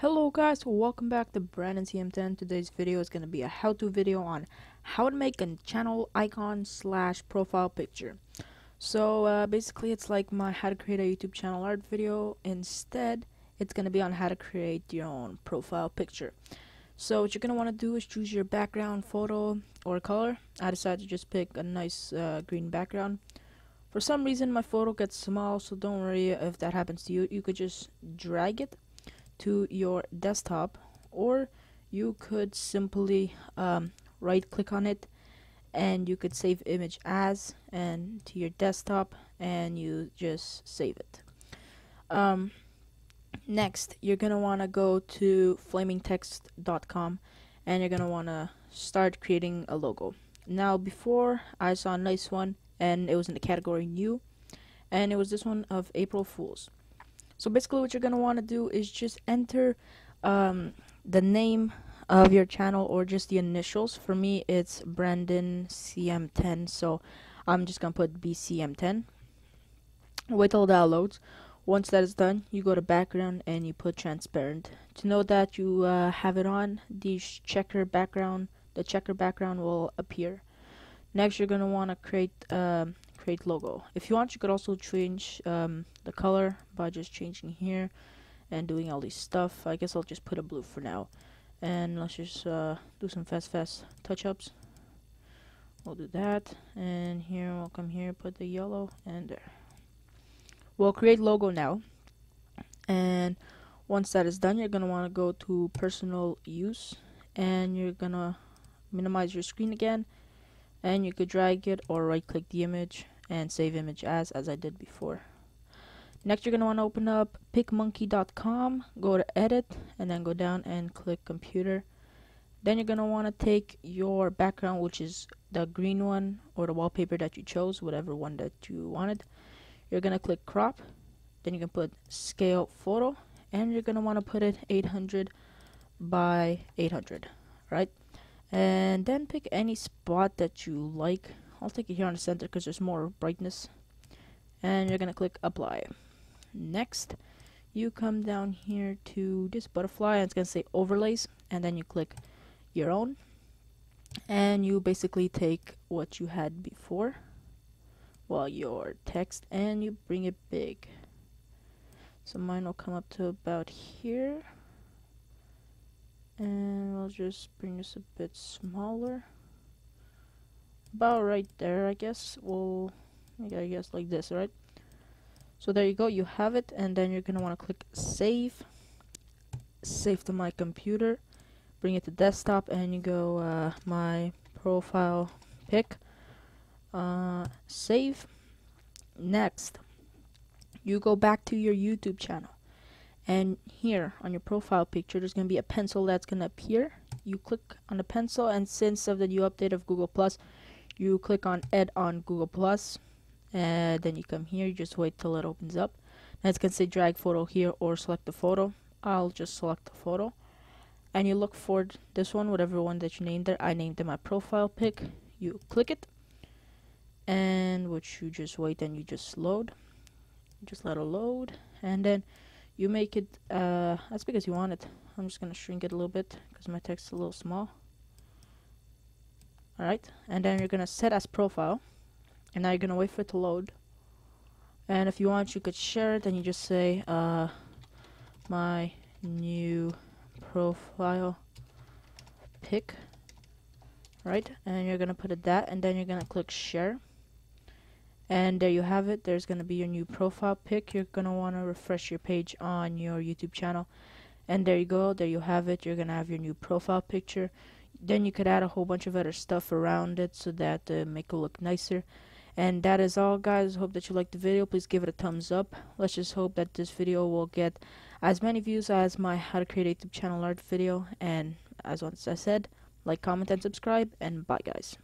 Hello guys, welcome back to Brandon CM10. Today's video is going to be a how-to video on how to make a channel icon slash profile picture. So uh, basically it's like my how to create a YouTube channel art video. Instead, it's going to be on how to create your own profile picture. So what you're going to want to do is choose your background photo or color. I decided to just pick a nice uh, green background. For some reason my photo gets small, so don't worry if that happens to you. You could just drag it to your desktop or you could simply um, right click on it and you could save image as and to your desktop and you just save it. Um, next you're gonna want to go to flamingtext.com and you're gonna want to start creating a logo. Now before I saw a nice one and it was in the category new and it was this one of April Fools so basically what you're going to want to do is just enter um, the name of your channel or just the initials. For me it's Brandon CM10 so I'm just going to put BCM10. Wait till that loads. Once that is done, you go to background and you put transparent. To know that you uh, have it on, the checker background, the checker background will appear. Next, you're going to want to create uh, create logo. If you want, you could also change um, the color by just changing here and doing all these stuff. I guess I'll just put a blue for now. And let's just uh, do some fast, fast touch-ups. We'll do that. And here, we'll come here, put the yellow, and there. We'll create logo now. And once that is done, you're going to want to go to personal use. And you're going to minimize your screen again and you could drag it or right click the image and save image as as I did before. Next you're going to want to open up picmonkey.com go to edit and then go down and click computer. Then you're going to want to take your background which is the green one or the wallpaper that you chose whatever one that you wanted. You're going to click crop. Then you can put scale photo. And you're going to want to put it 800 by 800 right and then pick any spot that you like. I'll take it here on the center because there's more brightness. And you're gonna click apply. Next you come down here to this butterfly and it's gonna say overlays and then you click your own. And you basically take what you had before well your text and you bring it big. So mine will come up to about here and we'll just bring this a bit smaller. About right there I guess. We'll I guess like this right? So there you go. You have it. And then you're gonna want to click save. Save to my computer. Bring it to desktop and you go uh, my profile pick uh, save. Next. You go back to your YouTube channel and here on your profile picture there's going to be a pencil that's going to appear. You click on the pencil and since of the new update of Google Plus you click on add on Google Plus. And then you come here you just wait till it opens up. Now it's going to say drag photo here or select the photo. I'll just select the photo. And you look for this one whatever one that you named there. I named it my profile pic. You click it. And which you just wait and you just load. Just let it load. And then you make it uh, as big as you want it. I'm just gonna shrink it a little bit because my text is a little small. Alright, and then you're gonna set as profile, and now you're gonna wait for it to load. And if you want, you could share it, and you just say, uh, my new profile pic, right? And you're gonna put it that, and then you're gonna click share and there you have it. There's going to be your new profile pic. You're going to want to refresh your page on your YouTube channel. And there you go. There you have it. You're going to have your new profile picture. Then you could add a whole bunch of other stuff around it so that uh, make it look nicer. And that is all guys. Hope that you liked the video. Please give it a thumbs up. Let's just hope that this video will get as many views as my how to create a YouTube channel art video. And as once I said like comment and subscribe. And bye guys